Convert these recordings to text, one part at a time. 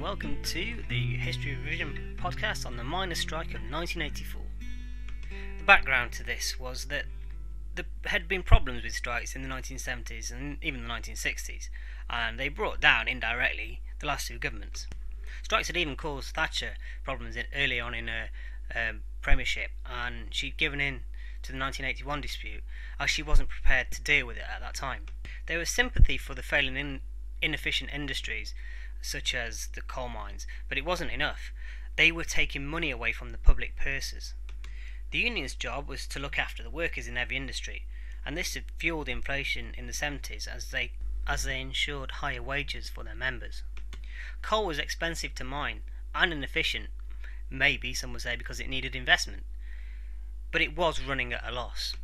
welcome to the History Revision podcast on the miners' strike of 1984. The background to this was that there had been problems with strikes in the 1970s and even the 1960s, and they brought down indirectly the last two governments. Strikes had even caused Thatcher problems early on in her um, premiership, and she'd given in to the 1981 dispute as she wasn't prepared to deal with it at that time. There was sympathy for the failing in, inefficient industries such as the coal mines, but it wasn't enough. They were taking money away from the public purses. The union's job was to look after the workers in every industry, and this had fueled inflation in the 70s as they as they ensured higher wages for their members. Coal was expensive to mine and inefficient, maybe some would say because it needed investment, but it was running at a loss.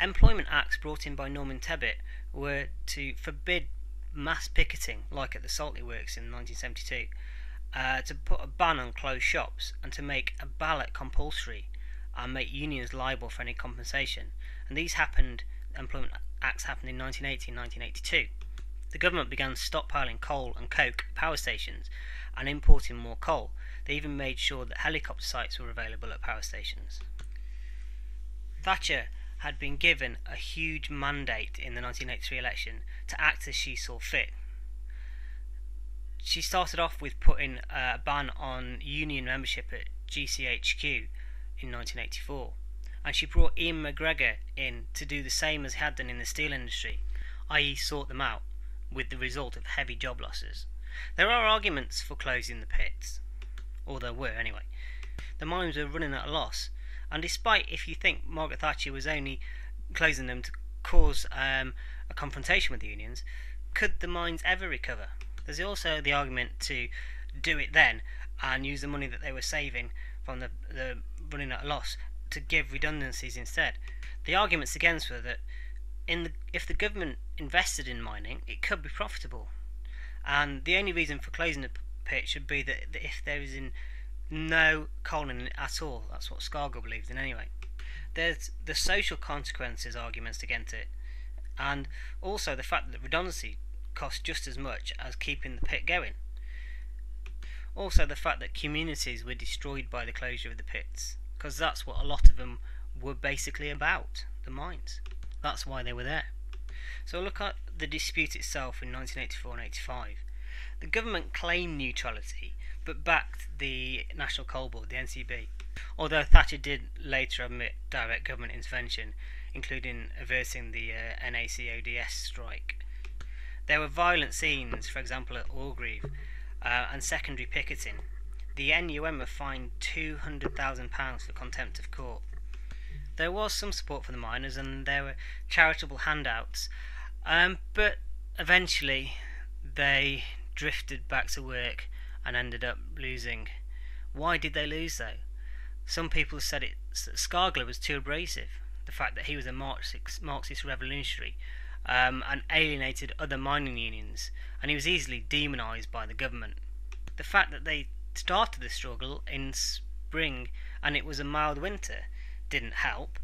Employment acts brought in by Norman Tebbit were to forbid mass picketing, like at the Saltley Works in 1972, uh, to put a ban on closed shops, and to make a ballot compulsory and make unions liable for any compensation. And these happened, employment acts happened in 1980 and 1982. The government began stockpiling coal and coke at power stations and importing more coal. They even made sure that helicopter sites were available at power stations. Thatcher had been given a huge mandate in the 1983 election to act as she saw fit. She started off with putting uh, a ban on union membership at GCHQ in 1984, and she brought Ian MacGregor in to do the same as he had done in the steel industry, i.e., sort them out, with the result of heavy job losses. There are arguments for closing the pits, or there were anyway. The mines were running at a loss, and despite if you think Margaret Thatcher was only closing them to cause um, a confrontation with the unions, could the mines ever recover? There's also the argument to do it then and use the money that they were saving from the, the running at a loss to give redundancies instead. The arguments against were that in the, if the government invested in mining, it could be profitable, and the only reason for closing the pit should be that, that if there is in no coal in it at all. That's what Scargill believed in anyway. There's the social consequences arguments against it, and also the fact that redundancy costs just as much as keeping the pit going. Also, the fact that communities were destroyed by the closure of the pits, because that's what a lot of them were basically about the mines. That's why they were there. So, look at the dispute itself in 1984 and 85. The government claimed neutrality but backed the National Coal Board, the NCB. Although Thatcher did later admit direct government intervention, including averting the uh, NACODS strike. There were violent scenes, for example at Orgreave, uh, and secondary picketing. The NUM were fined £200,000 for contempt of court. There was some support for the miners and there were charitable handouts, um, but eventually they drifted back to work and ended up losing. Why did they lose though? Some people said it Scargill was too abrasive. The fact that he was a Marxist, Marxist revolutionary um, and alienated other mining unions, and he was easily demonised by the government. The fact that they started the struggle in spring and it was a mild winter didn't help.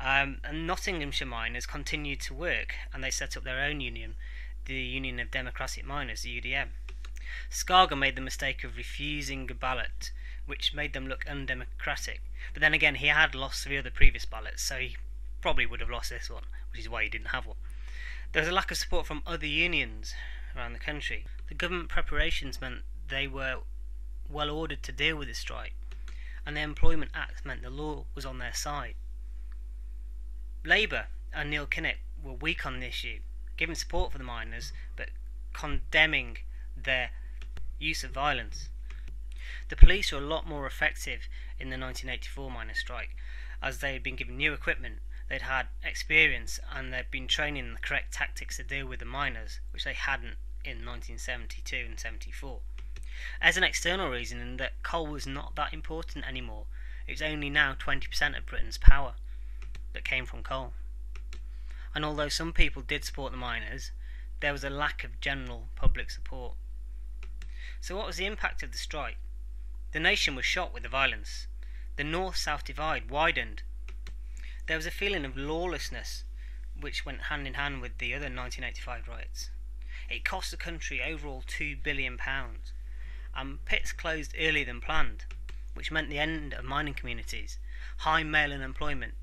Um, and Nottinghamshire miners continued to work and they set up their own union, the Union of Democratic Miners, the UDM. Scargill made the mistake of refusing a ballot, which made them look undemocratic. But then again, he had lost three other previous ballots, so he probably would have lost this one, which is why he didn't have one. There was a lack of support from other unions around the country. The government preparations meant they were well ordered to deal with the strike, and the Employment Act meant the law was on their side. Labour and Neil Kinnock were weak on the issue, giving support for the miners, but condemning their use of violence. The police were a lot more effective in the 1984 miners' strike, as they had been given new equipment, they'd had experience, and they'd been training in the correct tactics to deal with the miners, which they hadn't in 1972 and 74. As an external reason, in that coal was not that important anymore. It was only now 20% of Britain's power that came from coal. And although some people did support the miners, there was a lack of general public support. So, what was the impact of the strike? The nation was shocked with the violence. The north south divide widened. There was a feeling of lawlessness which went hand in hand with the other 1985 riots. It cost the country overall £2 billion, and pits closed earlier than planned, which meant the end of mining communities, high male unemployment,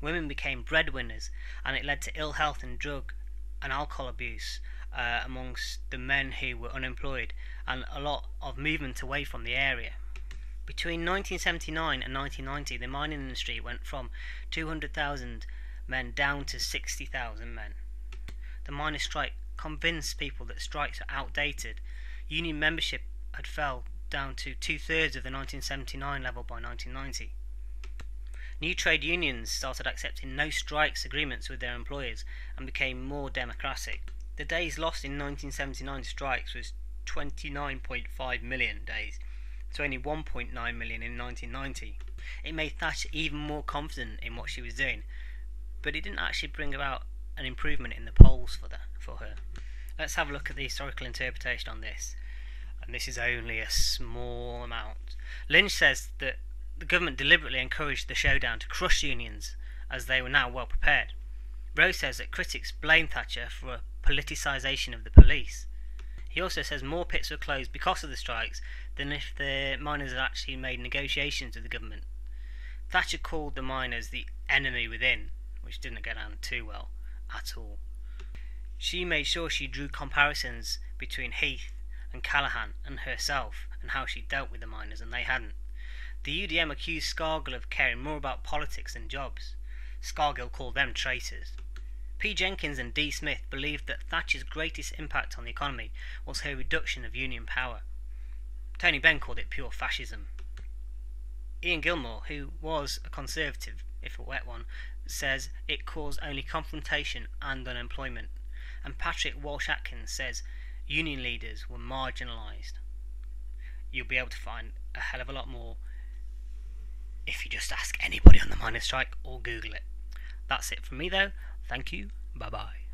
women became breadwinners, and it led to ill health and drug and alcohol abuse uh, amongst the men who were unemployed, and a lot of movement away from the area. Between 1979 and 1990, the mining industry went from 200,000 men down to 60,000 men. The miners' strike convinced people that strikes are outdated. Union membership had fell down to two thirds of the 1979 level by 1990. New trade unions started accepting no strikes agreements with their employers and became more democratic. The days lost in 1979 strikes was 29.5 million days to only 1.9 million in 1990. It made Thatcher even more confident in what she was doing, but it didn't actually bring about an improvement in the polls for, the, for her. Let's have a look at the historical interpretation on this. And this is only a small amount. Lynch says that the government deliberately encouraged the showdown to crush unions as they were now well prepared. Rowe says that critics blame Thatcher for a politicisation of the police. He also says more pits were closed because of the strikes than if the miners had actually made negotiations with the government. Thatcher called the miners the enemy within, which didn't get on too well at all. She made sure she drew comparisons between Heath and Callaghan and herself and how she dealt with the miners and they hadn't. The UDM accused Scargill of caring more about politics than jobs. Scargill called them traitors. P. Jenkins and D. Smith believed that Thatcher's greatest impact on the economy was her reduction of union power. Tony Benn called it pure fascism. Ian Gilmour, who was a conservative, if a wet one, says it caused only confrontation and unemployment. And Patrick Walsh Atkins says union leaders were marginalised. You'll be able to find a hell of a lot more if you just ask anybody on the miners' strike or Google it. That's it from me though. Thank you. Bye bye.